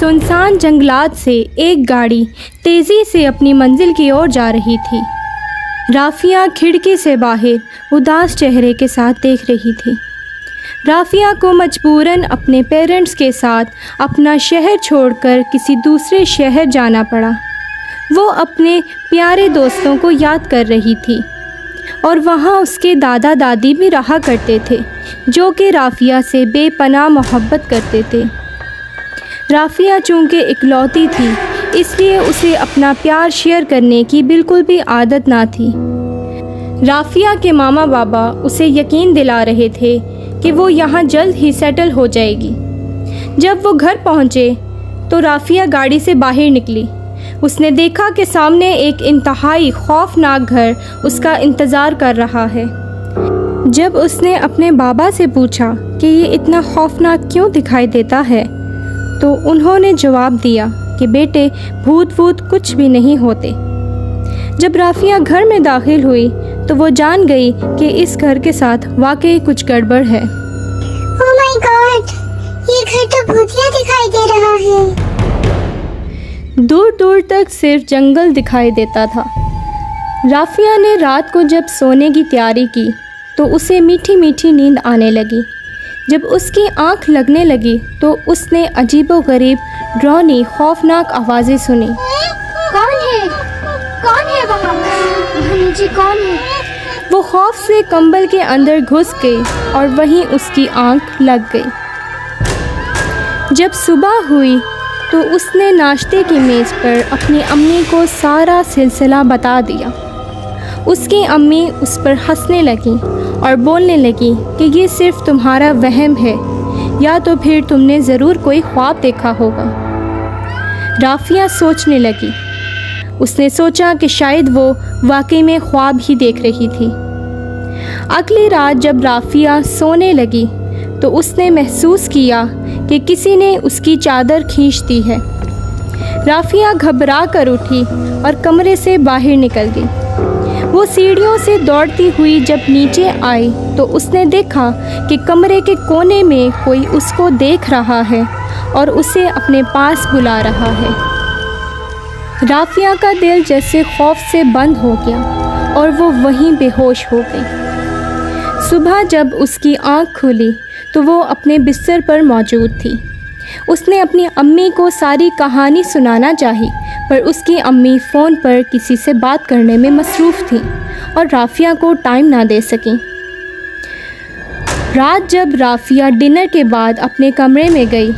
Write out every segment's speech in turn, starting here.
सुनसान जंगलात से एक गाड़ी तेज़ी से अपनी मंजिल की ओर जा रही थी। राफिया खिड़की से बाहर उदास चेहरे के साथ देख रही थी। राफिया को मजबूरन अपने पेरेंट्स के साथ अपना शहर छोड़कर किसी दूसरे शहर जाना पड़ा। वो अपने प्यारे दोस्तों को याद कर रही थी और वहाँ उसके दादा दादी भी रहा करते थे, जो कि राफिया से बेपनाह मोहब्बत करते थे। राफिया चूँकि इकलौती थी, इसलिए उसे अपना प्यार शेयर करने की बिल्कुल भी आदत ना थी। राफिया के मामा बाबा उसे यकीन दिला रहे थे कि वो यहाँ जल्द ही सेटल हो जाएगी। जब वो घर पहुँचे तो राफिया गाड़ी से बाहर निकली। उसने देखा कि सामने एक इंतहाई खौफनाक घर उसका इंतज़ार कर रहा है। जब उसने अपने बाबा से पूछा कि ये इतना खौफनाक क्यों दिखाई देता है तो उन्होंने जवाब दिया कि बेटे भूत भूत कुछ भी नहीं होते। जब राफिया घर में दाखिल हुई तो वो जान गई कि इस घर के साथ वाकई कुछ गड़बड़ है। ओह माय गॉड ये घर तो भूतिया दिखाई दे रहा है। दूर दूर तक सिर्फ़ जंगल दिखाई देता था। राफिया ने रात को जब सोने की तैयारी की तो उसे मीठी मीठी नींद आने लगी। जब उसकी आँख लगने लगी तो उसने अजीबो गरीब ड्रॉनी खौफनाक आवाज़ें सुनी। कौन है? कौन है वहाँ? वहाँ नीचे कौन है? वो खौफ से कंबल के अंदर घुस गई और वहीं उसकी आँख लग गई। जब सुबह हुई तो उसने नाश्ते की मेज़ पर अपनी अम्मी को सारा सिलसिला बता दिया। उसकी अम्मी उस पर हंसने लगी और बोलने लगी कि ये सिर्फ़ तुम्हारा वहम है, या तो फिर तुमने ज़रूर कोई ख्वाब देखा होगा। राफिया सोचने लगी। उसने सोचा कि शायद वो वाकई में ख्वाब ही देख रही थी। अगली रात जब राफिया सोने लगी तो उसने महसूस किया कि किसी ने उसकी चादर खींच दी है। राफिया घबरा कर उठी और कमरे से बाहर निकल गई। वो सीढ़ियों से दौड़ती हुई जब नीचे आई तो उसने देखा कि कमरे के कोने में कोई उसको देख रहा है और उसे अपने पास बुला रहा है। राफिया का दिल जैसे खौफ से बंद हो गया और वो वहीं बेहोश हो गई। सुबह जब उसकी आँख खुली तो वो अपने बिस्तर पर मौजूद थी। उसने अपनी अम्मी को सारी कहानी सुनाना चाही, पर उसकी अम्मी फ़ोन पर किसी से बात करने में मसरूफ़ थी और राफिया को टाइम ना दे सकें। रात जब राफिया डिनर के बाद अपने कमरे में गई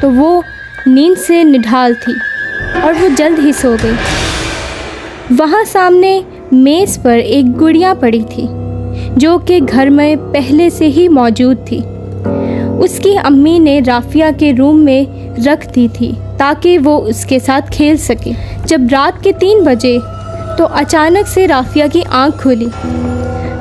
तो वो नींद से निढाल थी और वो जल्द ही सो गई। वहाँ सामने मेज़ पर एक गुड़िया पड़ी थी, जो कि घर में पहले से ही मौजूद थी। उसकी अम्मी ने राफिया के रूम में रख दी थी ताकि वो उसके साथ खेल सके। जब रात के तीन बजे तो अचानक से राफिया की आँख खुली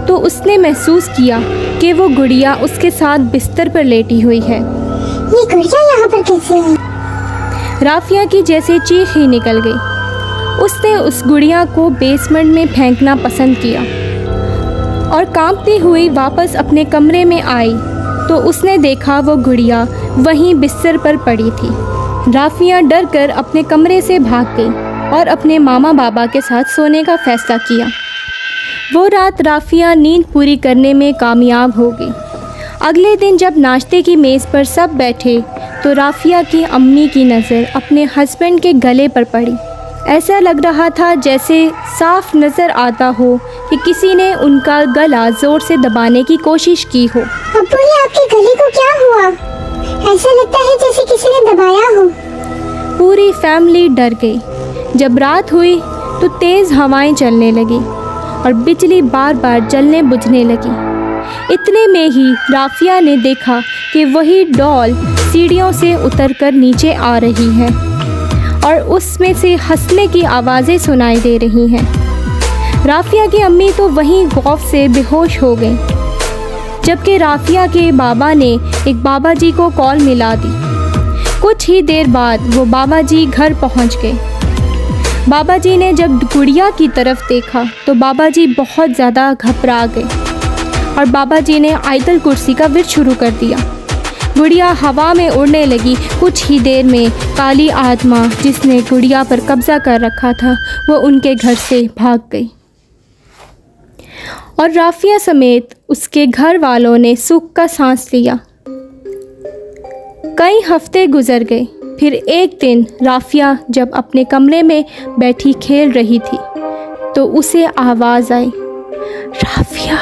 तो उसने महसूस किया कि वो गुड़िया उसके साथ बिस्तर पर लेटी हुई है। ये गुड़िया यहाँ पर कैसे है राफिया की जैसे चीख ही निकल गई। उसने उस गुड़िया को बेसमेंट में फेंकना पसंद किया और कांपती हुई वापस अपने कमरे में आई। तो उसने देखा वो गुड़िया वहीं बिस्तर पर पड़ी थी। राफिया डर कर अपने कमरे से भाग गई और अपने मामा बाबा के साथ सोने का फैसला किया। वो रात राफिया नींद पूरी करने में कामयाब हो गई। अगले दिन जब नाश्ते की मेज़ पर सब बैठे तो राफिया की अम्मी की नज़र अपने हस्बैंड के गले पर पड़ी। ऐसा लग रहा था जैसे साफ़ नज़र आता हो कि किसी ने उनका गला ज़ोर से दबाने की कोशिश की हो। अब्बू ये आपके गले को क्या हुआ? ऐसा लगता है जैसे किसी ने दबाया हो। पूरी फैमिली डर गई। जब रात हुई तो तेज़ हवाएँ चलने लगी और बिजली बार बार जलने बुझने लगी। इतने में ही राफिया ने देखा कि वही डॉल सीढ़ियों से उतरकर नीचे आ रही है। और उसमें से हंसने की आवाज़ें सुनाई दे रही हैं। राफिया की अम्मी तो वहीं खौफ से बेहोश हो गई। जबकि राफिया के बाबा ने एक बाबा जी को कॉल मिला दी। कुछ ही देर बाद वो बाबा जी घर पहुँच गए। बाबा जी ने जब गुड़िया की तरफ़ देखा तो बाबा जी बहुत ज़्यादा घबरा गए और बाबा जी ने आयतल कुर्सी का विर शुरू कर दिया। गुड़िया हवा में उड़ने लगी। कुछ ही देर में काली आत्मा जिसने गुड़िया पर कब्जा कर रखा था, वो उनके घर से भाग गई। और राफिया समेत उसके घर वालों ने सुख का सांस लिया। कई हफ़्ते गुजर गए। फिर एक दिन राफिया जब अपने कमरे में बैठी खेल रही थी तो उसे आवाज़ आई, राफिया!